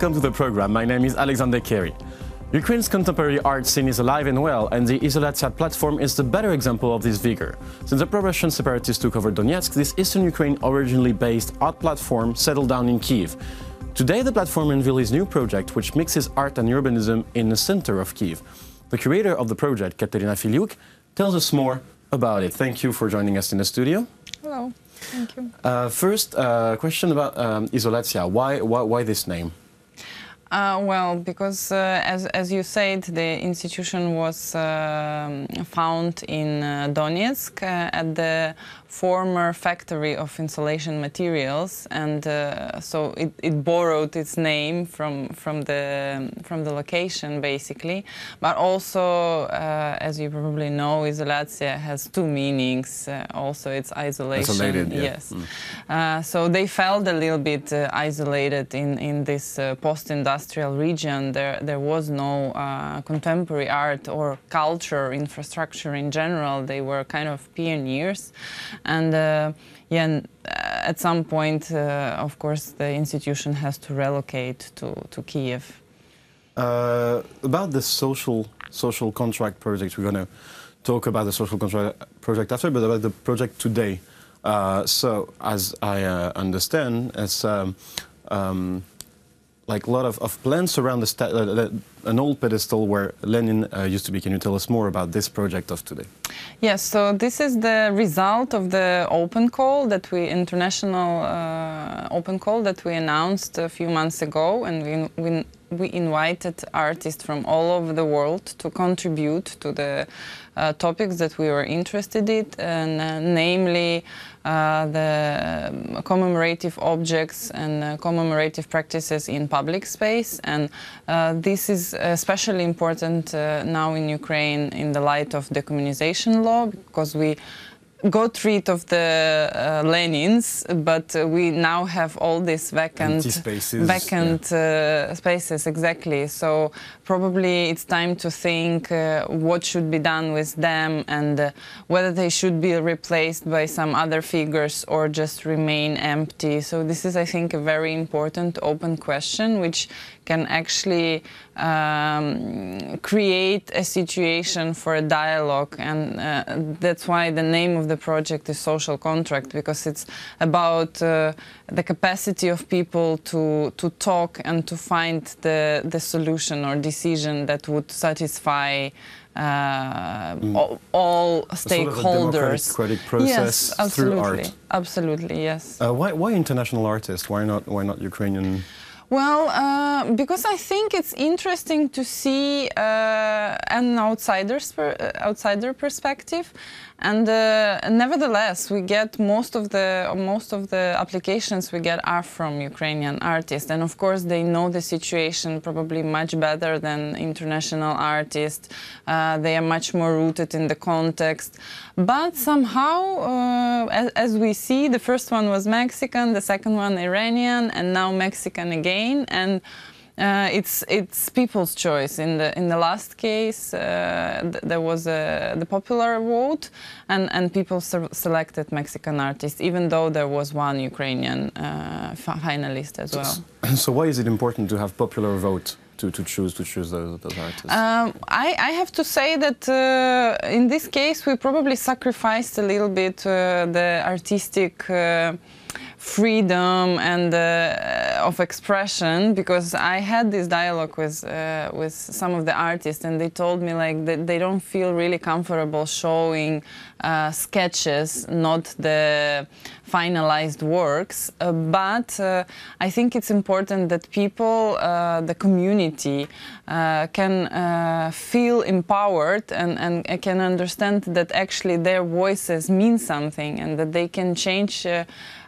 welcome to the program. My name is Alexander Kerry. Ukraine's contemporary art scene is alive and well, and the Izoliatsiia platform is the better example of this vigor. Since the pro-Russian separatists took over Donetsk, this Eastern Ukraine originally based art platform settled down in Kiev. Today, the platform unveils its new project, which mixes art and urbanism in the center of Kiev. The curator of the project, Kateryna Filiuk, tells us more about it. Thank you for joining us in the studio. Hello, thank you. Uh, first, uh, question about um. Why, why, why this name? Uh, well, because uh, as, as you said, the institution was uh, found in uh, Donetsk uh, at the former factory of insulation materials, and uh, so it, it, borrowed its name from from the from the location basically. But also, as you probably know, Izoliatsiia has two meanings. also, it's isolation. Isolated, yeah. Yes. Mm. so they felt a little bit isolated in in this post-industrial industrial region, there, there was no uh, contemporary art or culture infrastructure in general. They were kind of pioneers. And uh, yeah, uh, at some point, uh, of course, the institution has to relocate to, to Kiev. Uh, about the social, social contract project, we're going to talk about the social contract project after, but about the project today. Uh, so, as I understand, it's um, um, like a lot of, of plants around the uh, an old pedestal where Lenin uh, used to be. Can you tell us more about this project of today? Yes, so this is the result of the open call that we international uh, open call that we announced a few months ago, and we, we we invited artists from all over the world to contribute to the uh, topics that we were interested in, and uh, namely uh, the um, commemorative objects and uh, commemorative practices in public space. And uh, this is especially important now in Ukraine in the light of the decommunization law because we got rid of the uh, Lenins, but uh, we now have all these vacant spaces, vacant yeah. uh, spaces exactly. So probably it's time to think uh, what should be done with them and uh, whether they should be replaced by some other figures or just remain empty. So this is, I think, a very important open question which can actually um, create a situation for a dialogue and uh, that's why the name of the project is social contract because it's about uh, the capacity of people to to talk and to find the the solution or decision that would satisfy uh, mm. all, all, stakeholders. Sort of democratic process yes, absolutely, through art. Absolutely, yes. Uh, why, why international artists? Why not? Why not Ukrainian? Well, uh, because I think it's interesting to see uh, an outsider's per, uh, outsider perspective, and uh, nevertheless, we get most of the most of the applications we get are from Ukrainian artists, and of course they know the situation probably much better than international artists. Uh, they are much more rooted in the context, but somehow, uh, as, as, we see, the first one was Mexican, the second one Iranian, and now Mexican again, and. Uh, it's it's people's choice. In the in the last case, uh, th there was a, the popular vote, and and people selected Mexican artists, even though there was one Ukrainian uh, finalist as well. So why is it important to have popular vote? To, to choose to choose those, those artists? Um, I, I, have to say that uh, in this case we probably sacrificed a little bit uh, the artistic uh, freedom and uh, of expression because I had this dialogue with uh, with some of the artists and they told me like that they don't feel really comfortable showing uh, sketches, not the finalized works. Uh, but uh, I think it's important that people, uh, the community, can feel empowered and, and can understand that actually their voices mean something and that they can change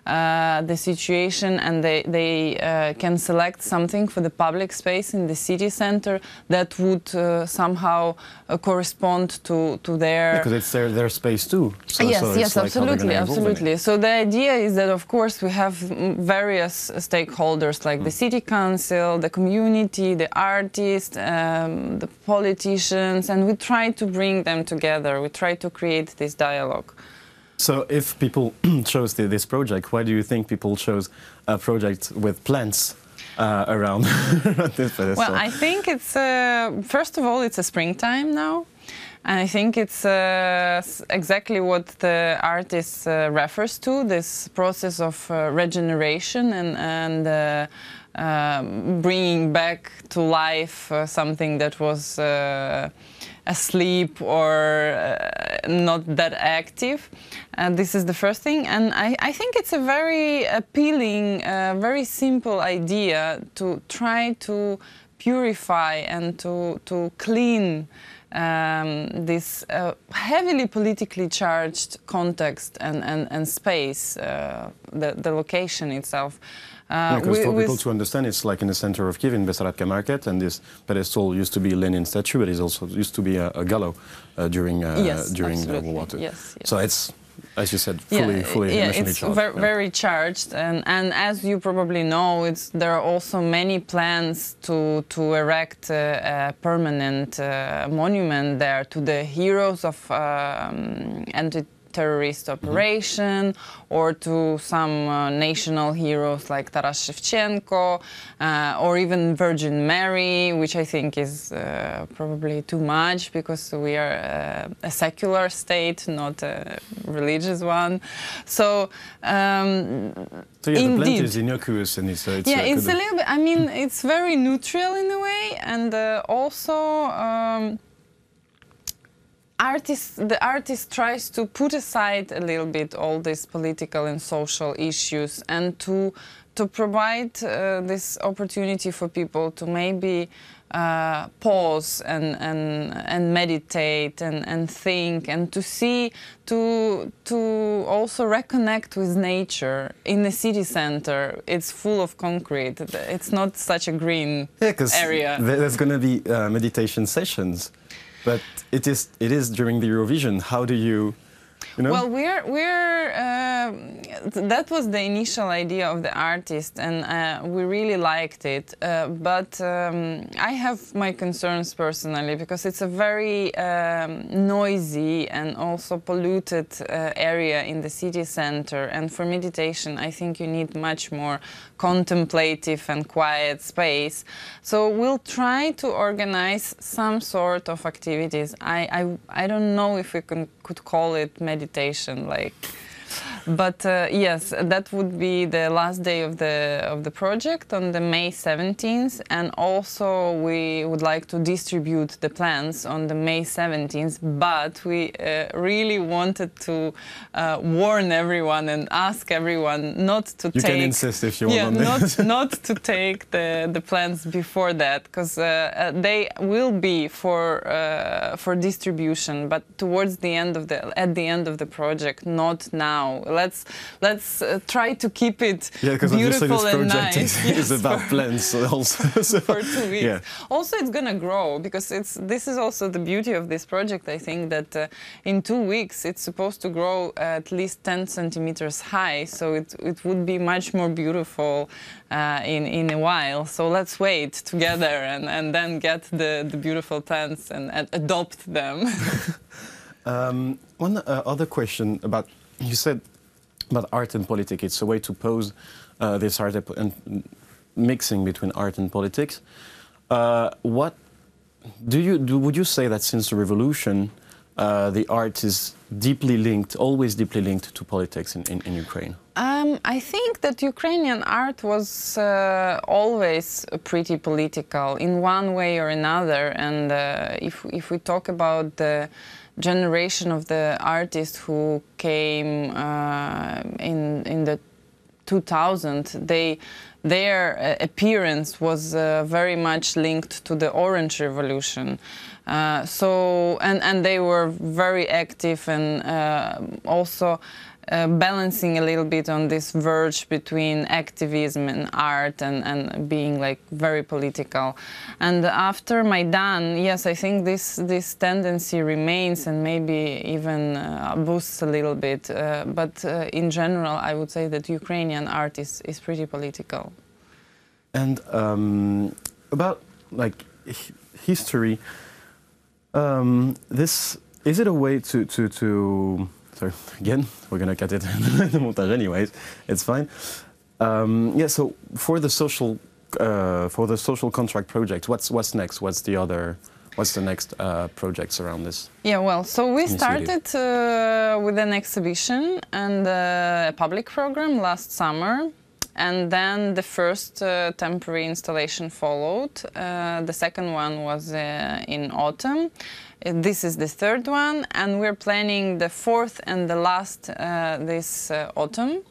uh, the situation and they, they uh, can select something for the public space in the city center that would uh, somehow uh, correspond to, to their... Because it's their, their space too. So, yes, so yes, like absolutely, absolutely. So the idea is that of course we have various stakeholders like mm. the city council, the community, the artists, um, the politicians, and we try to bring them together. We try to create this dialogue. So if people chose this project, why do you think people chose a project with plants uh, around this? Well, I think it's uh, first of all, it's a springtime now. And I think it's uh, exactly what the artist uh, refers to this process of uh, regeneration and, and uh, um bringing back to life uh, something that was uh, asleep or not that active. Uh, this is the first thing. And I, I think it's a very appealing, very simple idea to try to purify and to, to clean um, this uh, heavily politically charged context and, and, and space, uh, the, the location itself. Uh, Because wi- for people to understand, it's like in the center of Kiev, in Bessarabka market, and this pedestal used to be a Lenin statue, but it also used to be a, a gallows uh, during uh, Yes, during uh, absolutely. World War II. Yes, yes. So it's, as you said, fully yeah, fully yeah, it's charged. ver- yeah. very charged, and, and as you probably know, it's there are also many plans to to erect a, a permanent uh, monument there to the heroes of um, anti-terrorist Mm-hmm. operation, or to some uh, national heroes like Taras Shevchenko, uh, or even Virgin Mary, which I think is uh, probably too much because we are uh, a secular state, not a religious one. So. Um, So yeah, the plant Indeed. is innocuous and it's, it's yeah, it's a little bit. I mean, it's very neutral in a way, and uh, also um, artist. The artist tries to put aside a little bit all these political and social issues, and to to provide uh, this opportunity for people to maybe. Uh, pause and, and and meditate and, and think and to see to to also reconnect with nature in the city center it's full of concrete it's not such a green yeah, area there's going to be uh, meditation sessions, but it is it is during the Eurovision. How do you, you know? Well, we're we're uh, that was the initial idea of the artist, and uh, we really liked it. Uh, but um, I have my concerns personally because it's a very um, noisy and also polluted uh, area in the city center. And for meditation, I think you need much more contemplative and quiet space. So we'll try to organize some sort of activities. I I, I don't know if we can could call it meditation like but uh, yes that would be the last day of the of the project on the may 17th and also we would like to distribute the plans on the may 17th but we uh, really wanted to uh, warn everyone and ask everyone not to you take can insist if you want yeah, on not not to take the the plans before that because uh, uh, they will be for uh, for distribution, but towards the end of the at the end of the project, not now. Let's let's uh, try to keep it yeah, because beautiful and nice. is, is about for- plants also. so- for two weeks. Yeah. Also, it's gonna grow because it's this is also the beauty of this project. I think that uh, in two weeks it's supposed to grow at least 10 centimeters high, so it it would be much more beautiful uh, in in a while. So let's wait together and and then get the the beautiful plants and, and adopt them. Um, one uh, other question about you said about art and politics. It's a way to pose uh, this art and- and mixing between art and politics. Uh, what do you do? Would you say that since the revolution, uh, the art is deeply linked, always deeply linked to politics in, in, in Ukraine? Um, I think that Ukrainian art was uh, always pretty political in one way or another. And uh, if, if we talk about the generation of the artists who came uh, in, in the 2000, they, their uh, appearance was uh, very much linked to the Orange Revolution. Uh, so, and, and they were very active and uh, also uh, balancing a little bit on this verge between activism and art and, and being like very political. And after Maidan, yes, I think this, this tendency remains and maybe even uh, boosts a little bit. Uh, but uh, in general, I would say that Ukrainian art is, is pretty political. And um, about like history, um, this is it a way to to to sorry again we're gonna cut it in the montage anyways it's fine. Um, yeah, so for the social uh, for the social contract project, what's what's next? What's the other? What's the next uh, projects around this? Yeah, well, so we started uh, with an exhibition and uh, a public program last summer. And then the first uh, temporary installation followed. Uh, the second one was uh, in autumn. This is the third one, and we're planning the fourth and the last uh, this uh, autumn.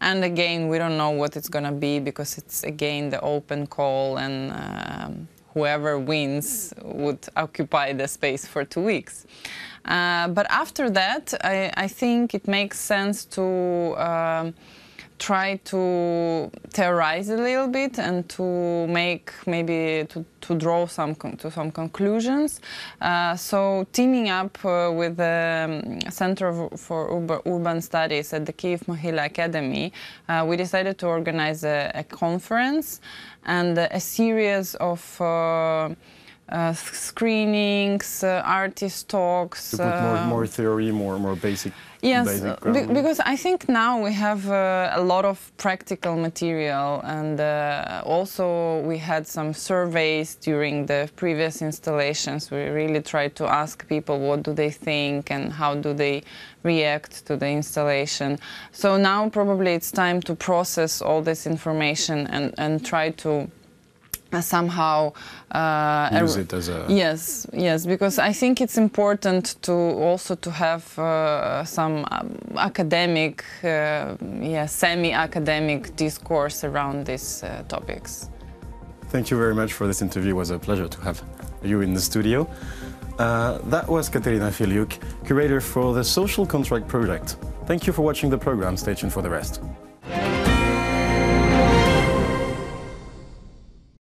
And again, we don't know what it's gonna be because it's again the open call, and um, whoever wins would occupy the space for two weeks. Uh, but after that, I, I think it makes sense to. Try to theorize a little bit and to make maybe to, to draw some to some conclusions. Uh, so teaming up uh, with the um, Center for Urba- Urban Studies at the Kiev Mohyla Academy, uh, we decided to organize a, a conference and a series of. Uh, screenings, uh, artist talks. To put more, uh, more theory, more more basic. Yes, basic uh, be- because I think now we have uh, a lot of practical material, and uh, also we had some surveys during the previous installations. We really tried to ask people what do they think and how do they react to the installation. So now probably it's time to process all this information and, and try to somehow uh, Use it as a. Yes, yes, because I think it's important to also to have uh, some um, academic, uh, yeah, semi-academic discourse around these uh, topics. Thank you very much for this interview. It was a pleasure to have you in the studio. Uh, that was Kateryna Filiuk, curator for the Social Contract Project. Thank you for watching the program. Stay tuned for the rest.